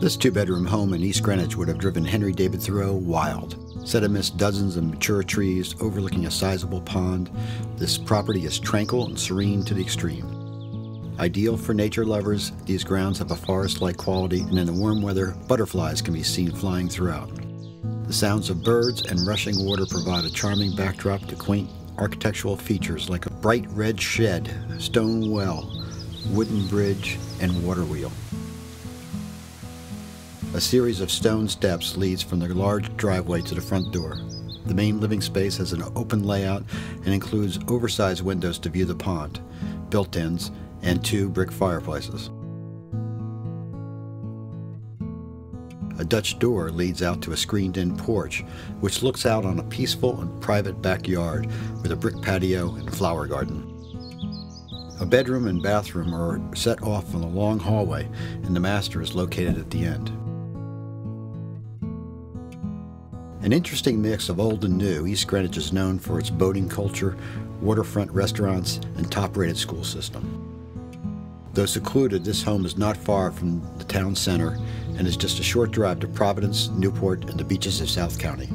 This two bedroom home in East Greenwich would have driven Henry David Thoreau wild. Set amidst dozens of mature trees overlooking a sizable pond, this property is tranquil and serene to the extreme. Ideal for nature lovers, these grounds have a forest like quality, and in the warm weather, butterflies can be seen flying throughout. The sounds of birds and rushing water provide a charming backdrop to quaint architectural features like a bright red shed, stone well, wooden bridge, and water wheel. A series of stone steps leads from the large driveway to the front door. The main living space has an open layout and includes oversized windows to view the pond, built-ins, and two brick fireplaces. A Dutch door leads out to a screened-in porch, which looks out on a peaceful and private backyard with a brick patio and flower garden. A bedroom and bathroom are set off on a long hallway, and the master is located at the end. An interesting mix of old and new, East Greenwich is known for its boating culture, waterfront restaurants, and top-rated school system. Though secluded, this home is not far from the town center and is just a short drive to Providence, Newport, and the beaches of South County.